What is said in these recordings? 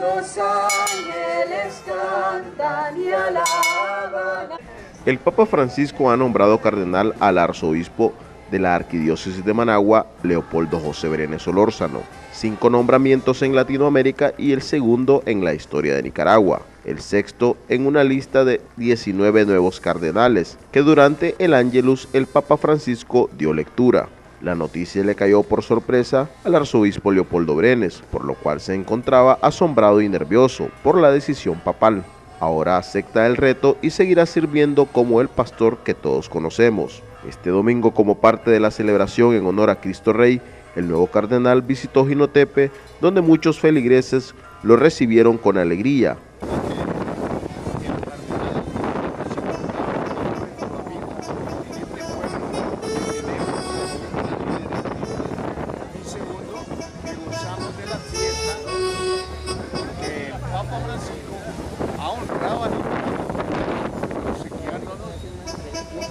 los ángeles cantan y alaban. El Papa Francisco ha nombrado cardenal al arzobispo de la Arquidiócesis de Managua, Leopoldo José Brenes Solórzano. Cinco nombramientos en Latinoamérica y el segundo en la historia de Nicaragua. El sexto en una lista de 19 nuevos cardenales, que durante el Ángelus el Papa Francisco dio lectura. La noticia le cayó por sorpresa al arzobispo Leopoldo Brenes, por lo cual se encontraba asombrado y nervioso por la decisión papal. Ahora acepta el reto y seguirá sirviendo como el pastor que todos conocemos. Este domingo, como parte de la celebración en honor a Cristo Rey, el nuevo cardenal visitó Jinotepe, donde muchos feligreses lo recibieron con alegría.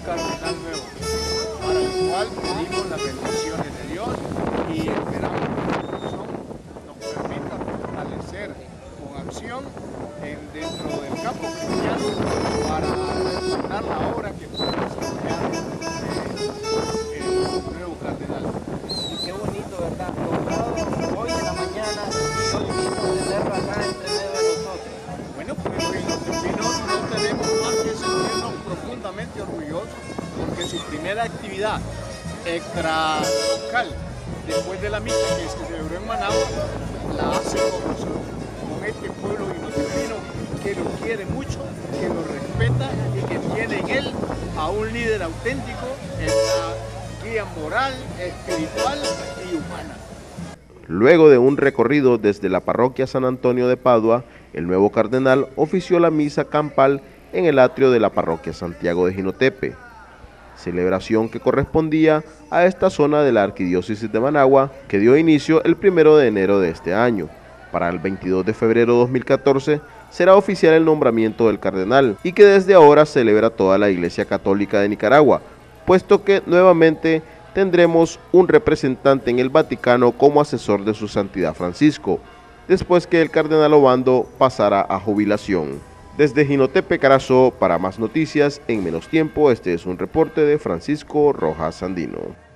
Cardenal nuevo, para el cual pedimos las bendiciones de Dios y esperamos que el corazón nos permita fortalecer con acción en, dentro del campo cristiano para realizar la obra que puede desarrollar el nuevo cardenal. Y qué bonito, ¿verdad? Hoy en la mañana hoy mismo tenerlo acá entre orgullosos porque su primera actividad extra-local después de la misa que se celebró en Managua la hace con nosotros, con este pueblo guinotepino que lo quiere mucho, que lo respeta y que tiene en él a un líder auténtico en la guía moral, espiritual y humana. Luego de un recorrido desde la parroquia San Antonio de Padua, el nuevo cardenal ofició la misa campal en el atrio de la parroquia Santiago de Jinotepe, celebración que correspondía a esta zona de la arquidiócesis de Managua que dio inicio el primero de enero de este año. Para el 22 de febrero de 2014 será oficial el nombramiento del cardenal y que desde ahora celebra toda la Iglesia Católica de Nicaragua, puesto que nuevamente tendremos un representante en el Vaticano como asesor de su santidad Francisco, después que el cardenal Obando pasará a jubilación. Desde Ginotepe, Carazo, para más noticias en menos tiempo, este es un reporte de Francisco Rojas Sandino.